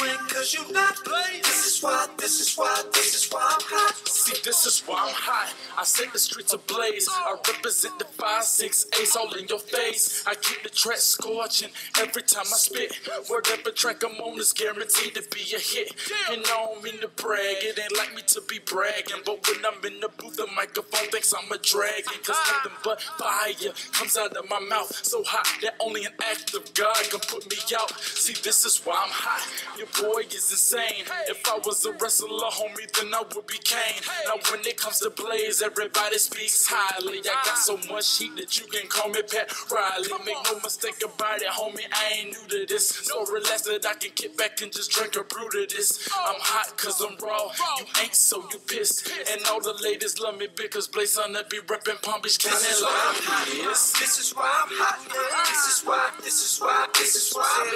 win cause you're not blaze. This is why, this is why, this is why I'm hot. See, this is why I'm hot. I set the streets ablaze. I represent the 5, 6, ace all in your face. I keep the track scorching every time I spit. Whatever track I'm on is guaranteed to be a hit. And I don't mean to brag, it ain't like me to be bragging. But when I'm in the booth, the microphone thinks I'm a dragon. Cause nothing but fire comes out of my mouth. So hot that only an act of God can put me out. See, this is why I'm hot. Your boy is insane. If I was a wrestler, homie, then I would be Kane. Now, when it comes to plays, everybody speaks highly. I got so much heat that you can call me Pat Riley. Make no mistake about it, homie, I ain't new to this. So relax that I can get back and just drink a brew to this. I'm hot cause I'm raw. You ain't so you pissed. And all the ladies love me because Blaze on be reppin' Palm Beach County This is why I'm hot. this. Is why I'm hot. This is why, this is why, this is why This is why.